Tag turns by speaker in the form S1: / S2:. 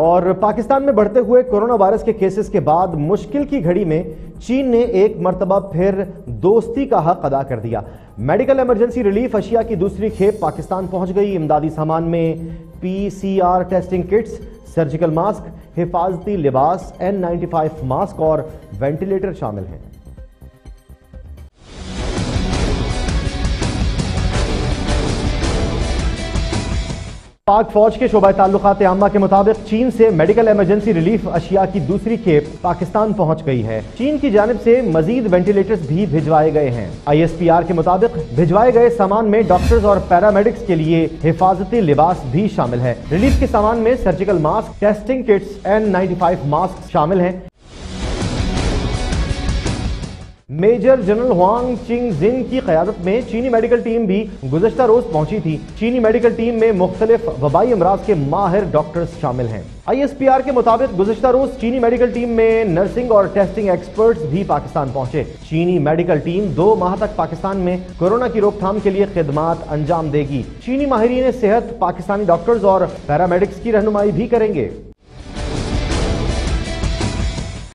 S1: और पाकिस्तान में बढ़ते हुए कोरोना वायरस के केसेस के बाद मुश्किल की घड़ी में चीन ने एक मरतबा फिर दोस्ती का हक अदा कर दिया। मेडिकल इमरजेंसी रिलीफ अशिया की दूसरी खेप पाकिस्तान पहुँच गई। इमदादी सामान में PCR testing kits, surgical mask, हिफाजती लिबास एन नाइन्टी मास्क और वेंटिलेटर शामिल हैं। पाक फौज के शोबा ताल्लुकात आमा के मुताबिक चीन से मेडिकल इमरजेंसी रिलीफ अशिया की दूसरी खेप पाकिस्तान पहुँच गई है। चीन की जानब से मजीद वेंटिलेटर्स भी भिजवाए गए हैं। आई एस पी आर के मुताबिक भिजवाए गए सामान में डॉक्टर्स और पैरामेडिक्स के लिए हिफाजती लिबास भी शामिल है। रिलीफ के सामान में surgical mask testing kits N ninety five mask शामिल हैं। Major general Huang Ching Jin की क्यादत में चीनी मेडिकल टीम भी गुजशत रोज पहुँची थी। चीनी मेडिकल टीम में मुख्तलिफ़ वबाई अमराज के माहिर डॉक्टर्स शामिल हैं। आई एस पी आर के मुताबिक गुजशत रोज चीनी मेडिकल टीम में नर्सिंग और टेस्टिंग एक्सपर्ट्स भी पाकिस्तान पहुँचे। चीनी मेडिकल टीम दो माह तक पाकिस्तान में कोरोना की रोकथाम के लिए खिदमात अंजाम देगी। चीनी माहरीन सेहत पाकिस्तानी डॉक्टर्स और पैरामेडिक्स की रहनुमाई भी करेंगे।